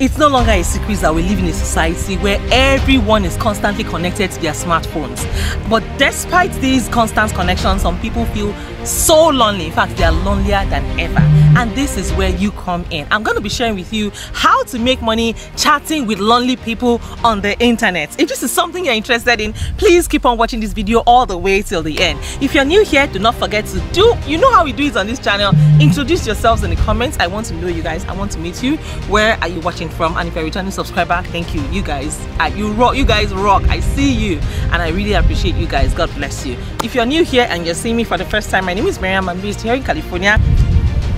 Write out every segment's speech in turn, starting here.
It's no longer a secret that we live in a society where everyone is constantly connected to their smartphones. But despite these constant connections, some people feel so lonely. In fact, they are lonelier than ever. And this is where you come in. I'm going to be sharing with you how to make money chatting with lonely people on the internet. If this is something you're interested in, please keep on watching this video all the way till the end. If you're new here, do not forget to do, you know how we do it on this channel. Introduce yourselves in the comments. I want to know you guys. I want to meet you. Where are you watching from? And if you're a returning subscriber, thank you. You guys, uh, you rock. You guys rock. I see you, and I really appreciate you guys. God bless you. If you're new here and you're seeing me for the first time, my name is Mariam. I'm based here in California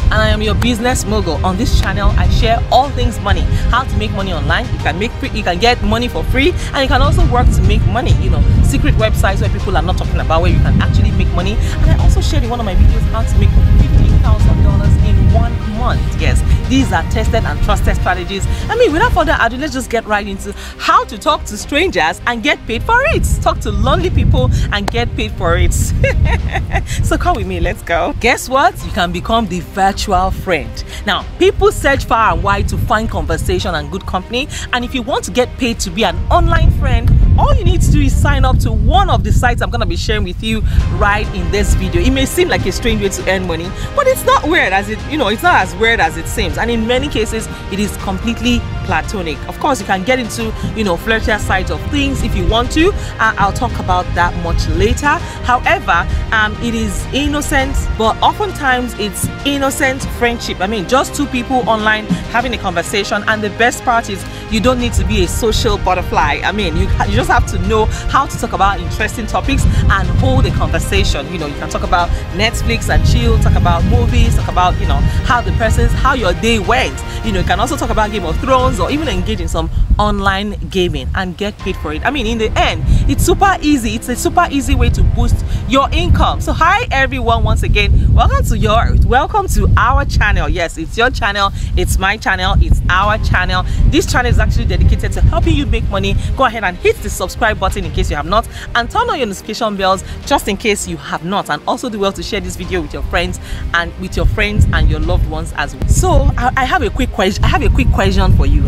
and I am your business mogul. On this channel, I share all things money, how to make money online. You can make free, you can get money for free, and you can also work to make money. You know, secret websites where people are not talking about where you can actually make money. And I also shared in one of my videos how to make fifteen thousand dollars in one month. Yes, these are tested and trusted strategies. I mean, without further ado, let's just get right into how to talk to strangers and get paid for it. Talk to lonely people and get paid for it. so come with me, let's go. Guess what? You can become the virtual friend. Now, people search far and wide to find conversation and good company. And if you want to get paid to be an online friend, all you need to do is sign up to one of the sites I'm going to be sharing with you right in this video. It may seem like a strange way to earn money, but it's not weird as it, you know, it's not as weird as it seems. And in many cases, it is completely platonic. Of course, you can get into, you know, flirtier sides of things if you want to. Uh, I'll talk about that much later. However, um, it is innocent, but oftentimes it's innocent friendship. I mean, just two people online having a conversation, and the best part is you don't need to be a social butterfly. I mean, you, you just have to know how to talk about interesting topics and hold a conversation. You know, you can talk about Netflix and chill, talk about movies, talk about, you know, how the person's, how your day went. You know, you can also talk about Game of Thrones or even engage in some online gaming and get paid for it. I mean, in the end, it's super easy. It's a super easy way to boost your income. So hi everyone once again. Welcome to your welcome to our channel. Yes, it's your channel, it's my channel, it's our channel. This channel is actually dedicated to helping you make money. Go ahead and hit the subscribe button in case you have not and turn on your notification bells just in case you have not and also do well to share this video with your friends and with your friends and your loved ones as well. So I, I have a quick question. I have a quick question for you.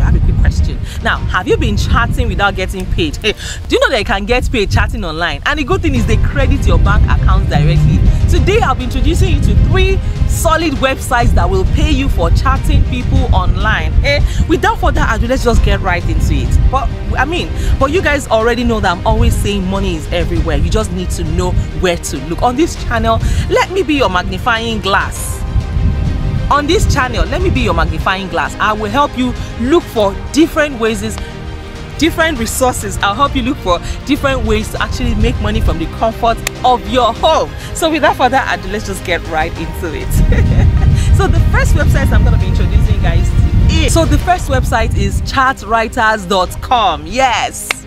Question. Now, have you been chatting without getting paid? Hey, do you know that you can get paid chatting online? And the good thing is they credit your bank account directly. Today, I'll be introducing you to three solid websites that will pay you for chatting people online. Hey, without further ado, let's just get right into it. But I mean, but you guys already know that I'm always saying money is everywhere. You just need to know where to look. On this channel, let me be your magnifying glass on this channel let me be your magnifying glass. I will help you look for different ways different resources. I'll help you look for different ways to actually make money from the comfort of your home. So without further ado let's just get right into it. So the first website i'm going to be introducing guys to is so the first website is chatwriters.com yes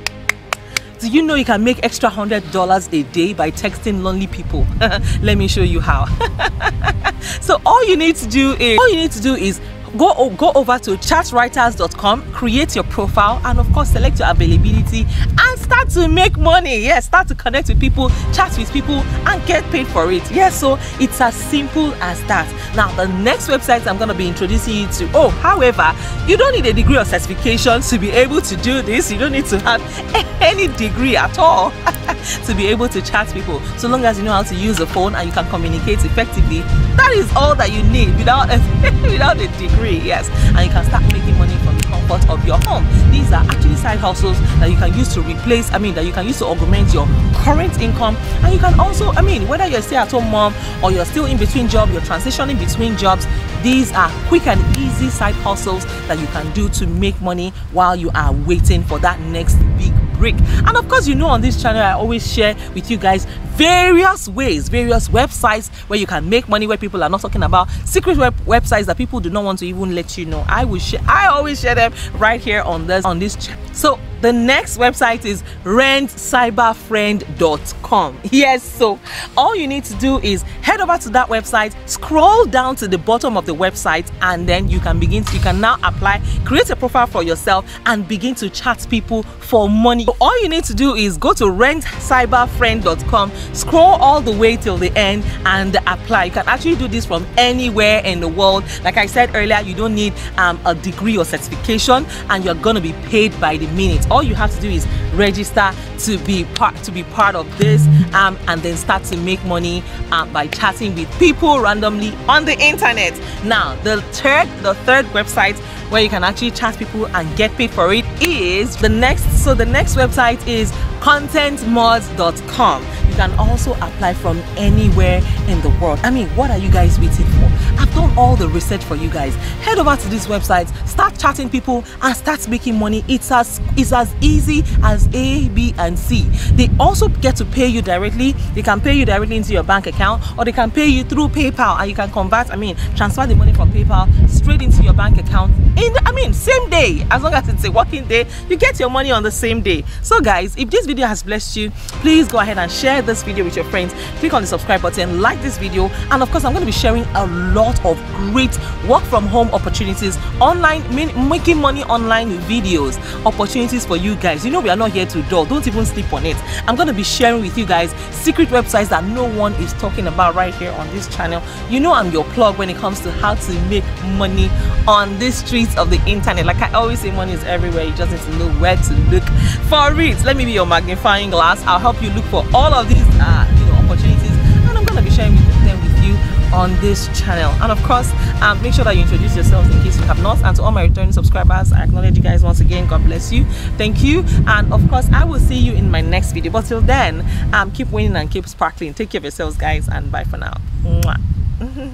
do you know you can make extra hundred dollars a day by texting lonely people? Let me show you how. So all you need to do is all you need to do is go go over to chatwriters.com create your profile and of course select your availability and start to make money. Yes start to connect with people chat with people and get paid for it. Yes so it's as simple as that. Now the next website i'm going to be introducing you to oh however you don't need a degree or certification to be able to do this. You don't need to have any degree at all to be able to chat people. So long as you know how to use a phone and you can communicate effectively that is all that you need without a, without a degree free yes. And you can start making money from the comfort of your home. These are actually side hustles that you can use to replace i mean that you can use to augment your current income. And you can also i mean whether you're a stay-at-home mom or you're still in between jobs you're transitioning between jobs these are quick and easy side hustles that you can do to make money while you are waiting for that next big break. And of course you know on this channel i always share with you guys various ways various websites where you can make money where people are not talking about secret web websites that people do not want to even let you know. I will share i always share them right here on this on this channel so the next website is rentcyberfriend.com yes so all you need to do is head over to that website scroll down to the bottom of the website and then you can begin to, you can now apply create a profile for yourself and begin to chat people for money. So all you need to do is go to rentcyberfriend.com scroll all the way till the end and apply. You can actually do this from anywhere in the world. Like i said earlier you don't need um, a degree or certification and you're going to be paid by the minute all you have to do is register to be part to be part of this um, and then start to make money uh, by chatting with people randomly on the internet. Now the third the third website where you can actually chat people and get paid for it is the next so the next website is contentmods.com you can also apply from anywhere in the world. I mean what are you guys waiting for? I've done all the research for you guys. Head over to this website start chatting people and start making money. It's as it's as easy as a b and c. They also get to pay you directly. They can pay you directly into your bank account or they can pay you through paypal and you can convert i mean transfer the money from paypal straight into your bank account in i mean same day. As long as it's a working day you get your money on the same day. So guys if this video has blessed you please go ahead and share this video with your friends. Click on the subscribe button like this video and of course i'm going to be sharing a lot of great work from home opportunities online making money online videos opportunities for you guys. You know we are not here to dull. Don't even sleep on it. I'm going to be sharing with you guys secret websites that no one is talking about right here on this channel. You know i'm your plug when it comes to how to make money on the streets of the internet. Like i always say money is everywhere. You just need to know where to look for it. Let me be your magnifying glass. I'll help you look for all of these uh, you know opportunities and i'm going to be sharing them with you on this channel. And of course um, make sure that you introduce yourselves in case you have not. And to all my returning subscribers i acknowledge you guys once again. God bless you. Thank you. And of course i will see you in my next video. But till then um, keep winning and keep sparkling. Take care of yourselves guys and bye for now